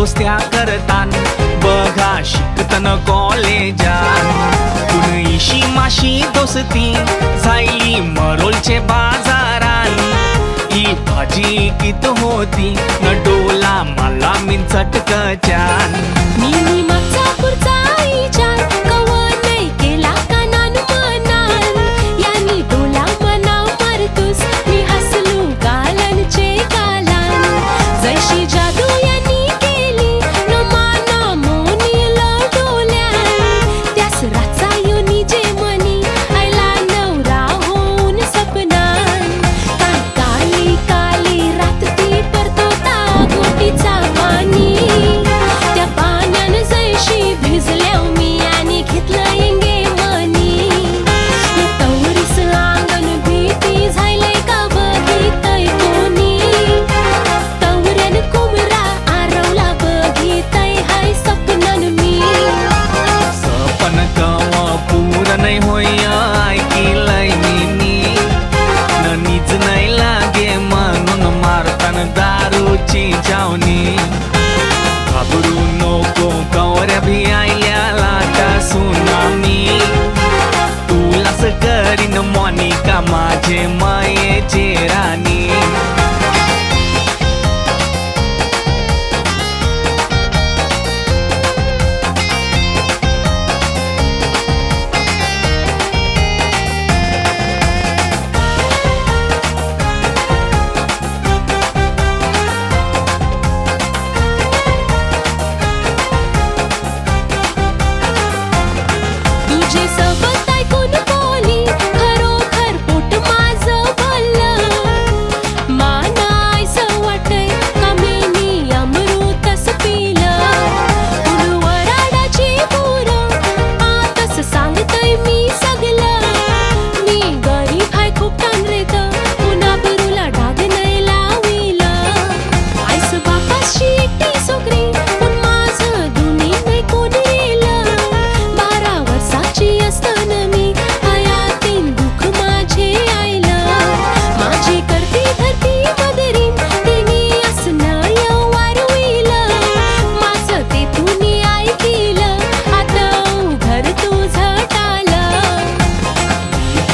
दोस्त्या करतान बघा शिकतन कॉलेजान कुण इशी माशी दोस्ती झाली मरोलचे बाजारात. ही भाजी कित होती न डोला मला मिन चटकच्या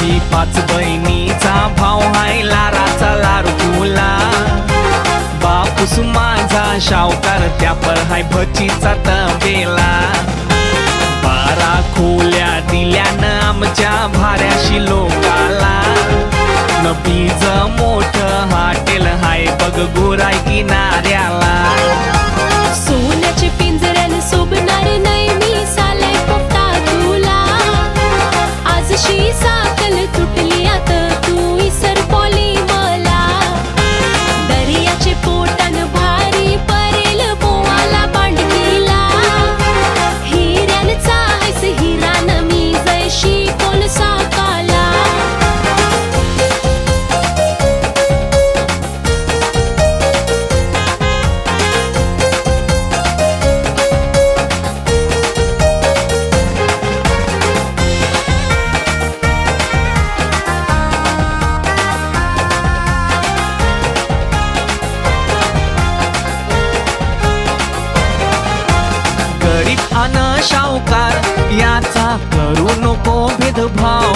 माझी पाच बहिणीचा भाव हाय लाराचा लारू तुला. बापूस माझा शावकार त्या पर हाय भचीचा तबेला. बारा खोल्या दिल्यानं आमच्या भाऱ्याशी लोकाला. न बीज मोठ हाटेल हाय बघ गोराय किनाऱ्याला. सावकार याचा करू नको भेदभाव.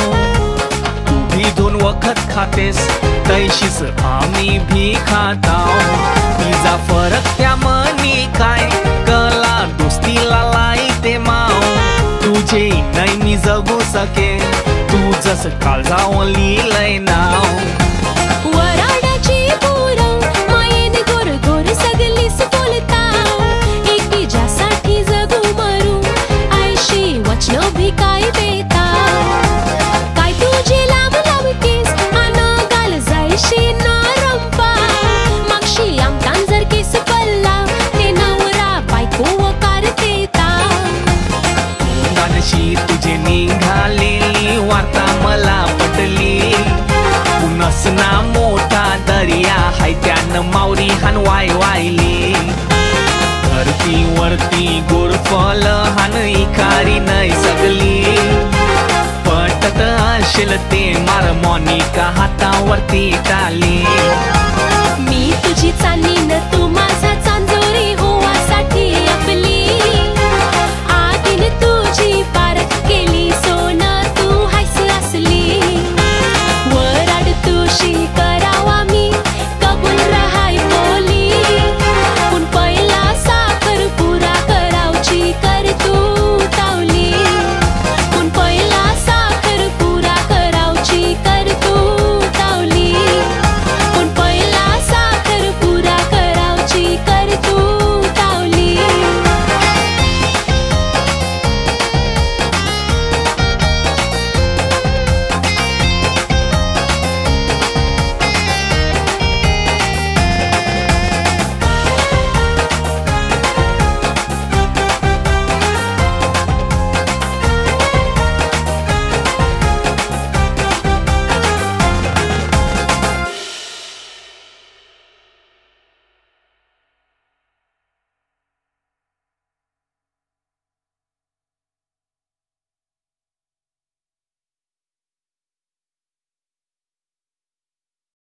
तुम्ही भी दोन वखत खातेस तैशीच आम्ही भी खाताव तिचा फरक त्या मनी काय कला दुस्तीला लाई ते माव. तुझे नाही मी जगू सके तू जस काळजावली लय नाव. पान मावरी हान वाय वायली. धरती वरती गोरफल हान इकारी नाही सगली. पटत असेल ते मार मॉनिका हातावरती टाली. मी तुझी चाली